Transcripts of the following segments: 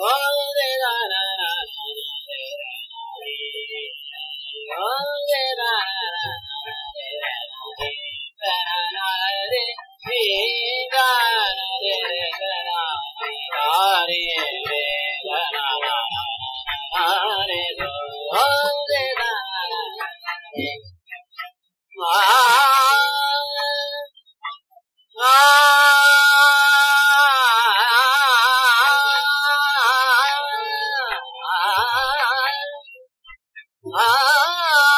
Oh, 啊。啊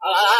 Ah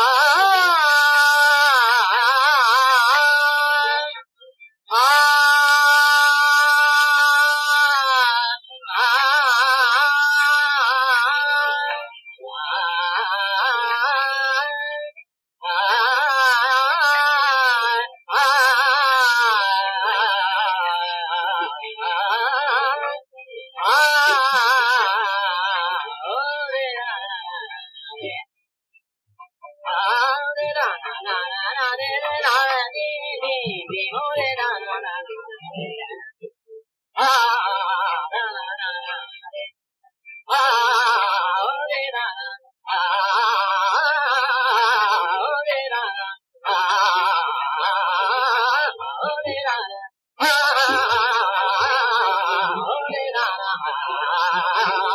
Ah,